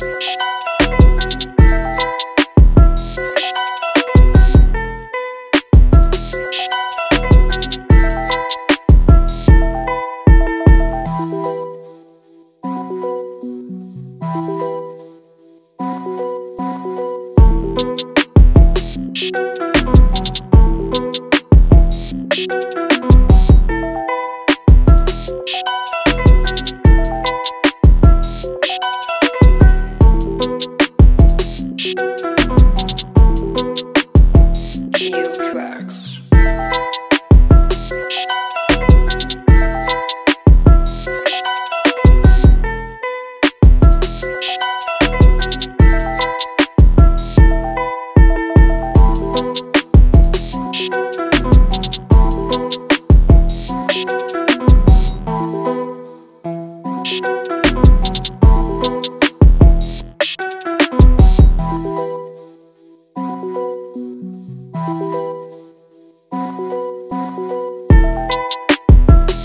Shh.